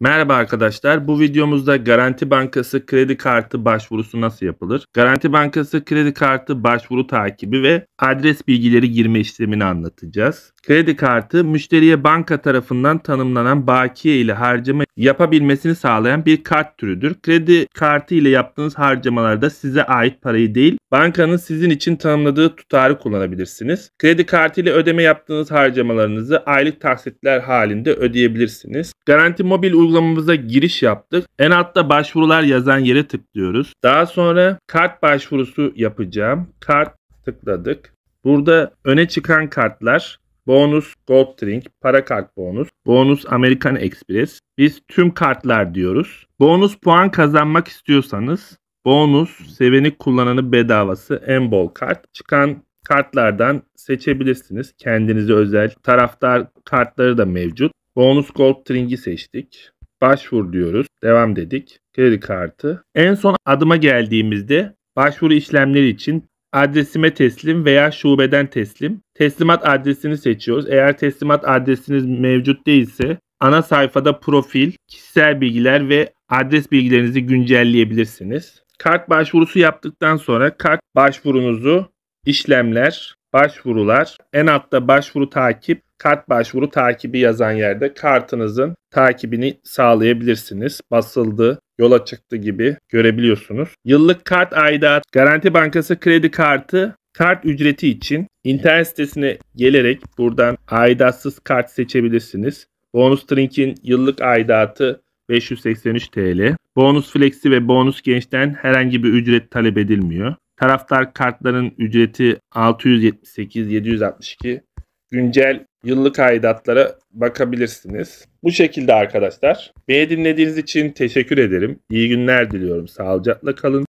Merhaba arkadaşlar. Bu videomuzda Garanti Bankası kredi kartı başvurusu nasıl yapılır? Garanti Bankası kredi kartı başvuru takibi ve adres bilgileri girme işlemini anlatacağız. Kredi kartı müşteriye banka tarafından tanımlanan bakiye ile harcama yapabilmesini sağlayan bir kart türüdür. Kredi kartı ile yaptığınız harcamalarda size ait parayı değil, bankanın sizin için tanımladığı tutarı kullanabilirsiniz. Kredi kartı ile ödeme yaptığınız harcamalarınızı aylık taksitler halinde ödeyebilirsiniz. Garanti mobil uygulamamıza giriş yaptık. En altta başvurular yazan yere tıklıyoruz. Daha sonra kart başvurusu yapacağım. Kart tıkladık. Burada öne çıkan kartlar Bonus Gold Drink, para kart bonus, bonus American Express. Biz tüm kartlar diyoruz. Bonus puan kazanmak istiyorsanız bonus seveni kullananı bedavası en bol kart. Çıkan kartlardan seçebilirsiniz. Kendinize özel taraftar kartları da mevcut. Bonus Gold Drink'i seçtik. Başvur diyoruz. Devam dedik. Kredi kartı. En son adıma geldiğimizde başvuru işlemleri için adresime teslim veya şubeden teslim. Teslimat adresini seçiyoruz. Eğer teslimat adresiniz mevcut değilse ana sayfada profil, kişisel bilgiler ve adres bilgilerinizi güncelleyebilirsiniz. Kart başvurusu yaptıktan sonra kart başvurunuzu işlemler, başvurular, en altta başvuru takip, kart başvuru takibi yazan yerde kartınızın takibini sağlayabilirsiniz. Basıldı, yola çıktı gibi görebiliyorsunuz. Yıllık kart aidat, Garanti Bankası kredi kartı kart ücreti için internet sitesine gelerek buradan aidatsız kart seçebilirsiniz. Bonus Drink'in yıllık aidatı 583 TL. Bonus Flexi ve Bonus Genç'ten herhangi bir ücret talep edilmiyor. Taraftar kartların ücreti 678-762. Güncel yıllık aidatlara bakabilirsiniz. Bu şekilde arkadaşlar. Beni dinlediğiniz için teşekkür ederim. İyi günler diliyorum. Sağlıcakla kalın.